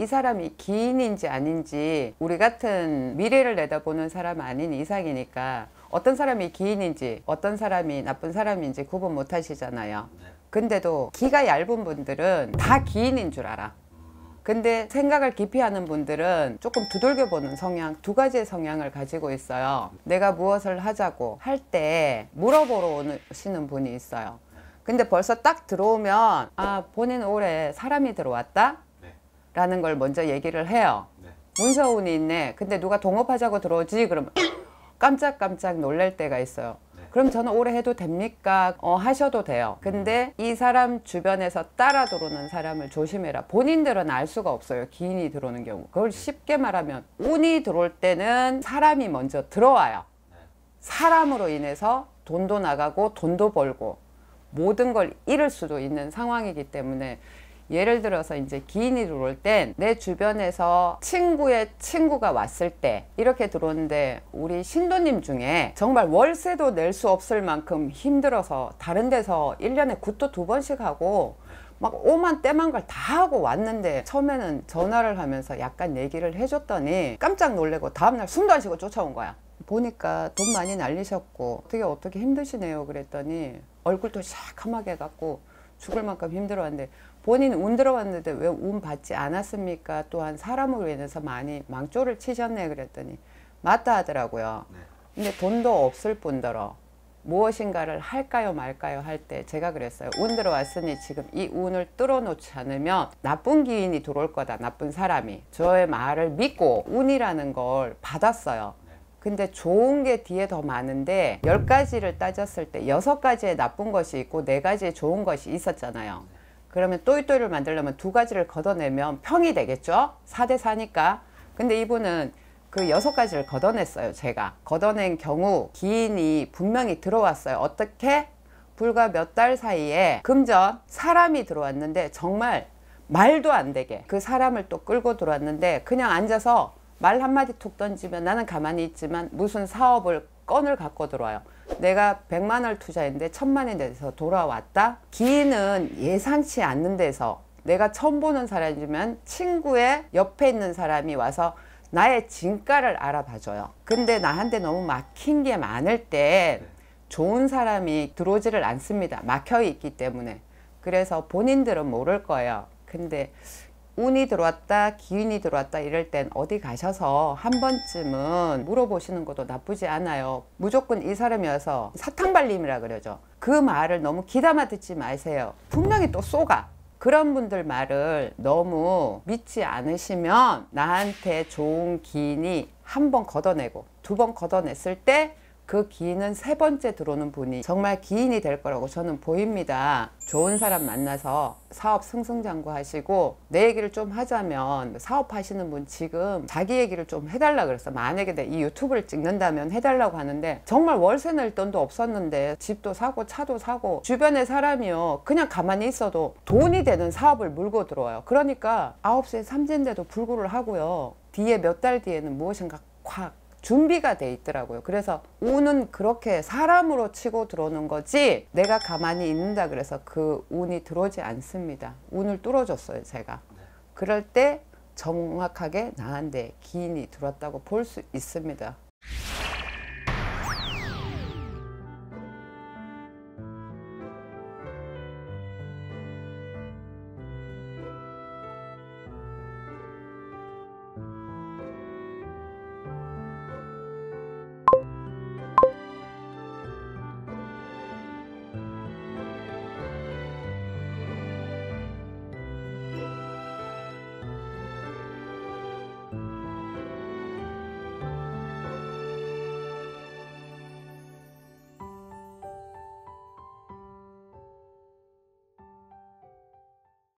이 사람이 기인인지 아닌지 우리 같은 미래를 내다보는 사람 아닌 이상이니까 어떤 사람이 기인인지 어떤 사람이 나쁜 사람인지 구분 못 하시잖아요. 근데도 기가 얇은 분들은 다 기인인 줄 알아. 근데 생각을 깊이 하는 분들은 조금 두들겨 보는 성향, 두 가지의 성향을 가지고 있어요. 내가 무엇을 하자고 할 때 물어보러 오시는 분이 있어요. 근데 벌써 딱 들어오면 아, 본인 올해 사람이 들어왔다? 네. 라는 걸 먼저 얘기를 해요. 네. 문서운이 있네. 근데 누가 동업하자고 들어오지? 그러면 깜짝깜짝 놀랄 때가 있어요. 네. 그럼 저는 오래 해도 됩니까? 어, 하셔도 돼요. 근데 이 사람 주변에서 따라 들어오는 사람을 조심해라. 본인들은 알 수가 없어요. 기인이 들어오는 경우. 그걸 쉽게 말하면 운이 들어올 때는 사람이 먼저 들어와요. 사람으로 인해서 돈도 나가고 돈도 벌고 모든 걸 잃을 수도 있는 상황이기 때문에 예를 들어서 이제 기인이 들어올 땐 내 주변에서 친구의 친구가 왔을 때 이렇게 들어오는데 우리 신도님 중에 정말 월세도 낼 수 없을 만큼 힘들어서 다른 데서 일년에 굿도 두 번씩 하고 막 오만 때만 걸 다 하고 왔는데 처음에는 전화를 하면서 약간 얘기를 해줬더니 깜짝 놀래고 다음날 숨도 안 쉬고 쫓아온 거야. 보니까 돈 많이 날리셨고 어떻게 어떻게 힘드시네요 그랬더니 얼굴도 새카맣게 갖고 죽을 만큼 힘들어왔는데 본인 운 들어왔는데 왜 운 받지 않았습니까? 또한 사람으로 인해서 많이 망조를 치셨네 그랬더니 맞다 하더라고요. 네. 근데 돈도 없을 뿐더러 무엇인가를 할까요 말까요 할 때 제가 그랬어요. 운 들어왔으니 지금 이 운을 뚫어놓지 않으면 나쁜 기인이 들어올 거다. 나쁜 사람이. 저의 말을 믿고 운이라는 걸 받았어요. 근데 좋은 게 뒤에 더 많은데 열가지를 따졌을 때 여섯 가지의 나쁜 것이 있고 네 가지의 좋은 것이 있었잖아요. 그러면 또이또이를 만들려면 두 가지를 걷어내면 평이 되겠죠? 4대 4니까. 근데 이분은 그 여섯 가지를 걷어냈어요, 제가. 걷어낸 경우 기인이 분명히 들어왔어요. 어떻게? 불과 몇 달 사이에 금전 사람이 들어왔는데 정말 말도 안 되게 그 사람을 또 끌고 들어왔는데 그냥 앉아서 말 한마디 툭 던지면 나는 가만히 있지만 무슨 사업을 건을 갖고 들어와요. 내가 100만 원을 투자했는데 천만이 돼서 돌아왔다? 기인은 예상치 않는 데서 내가 처음 보는 사람이면 친구의 옆에 있는 사람이 와서 나의 진가를 알아봐줘요. 근데 나한테 너무 막힌 게 많을 때 좋은 사람이 들어오지를 않습니다. 막혀 있기 때문에. 그래서 본인들은 모를 거예요. 근데 운이 들어왔다, 기운이 들어왔다 이럴 땐 어디 가셔서 한 번쯤은 물어보시는 것도 나쁘지 않아요. 무조건 이 사람이 와서 사탕발림이라 그러죠. 그 말을 너무 귀담아 듣지 마세요. 분명히 또 쏘가. 그런 분들 말을 너무 믿지 않으시면 나한테 좋은 기인이 한 번 걷어내고 두 번 걷어냈을 때 그 기인은 세 번째 들어오는 분이 정말 기인이 될 거라고 저는 보입니다. 좋은 사람 만나서 사업 승승장구 하시고 내 얘기를 좀 하자면 사업하시는 분 지금 자기 얘기를 좀 해달라 그랬어. 만약에 내 이 유튜브를 찍는다면 해달라고 하는데 정말 월세 낼 돈도 없었는데 집도 사고 차도 사고 주변에 사람이요 그냥 가만히 있어도 돈이 되는 사업을 물고 들어와요. 그러니까 아홉 세 삼진데도 불구를 하고요. 뒤에 몇 달 뒤에는 무엇인가 콱 준비가 돼 있더라고요. 그래서 운은 그렇게 사람으로 치고 들어오는 거지 내가 가만히 있는다 그래서 그 운이 들어오지 않습니다. 운을 뚫어줬어요, 제가. 그럴 때 정확하게 나한테 기인이 들어왔다고 볼 수 있습니다.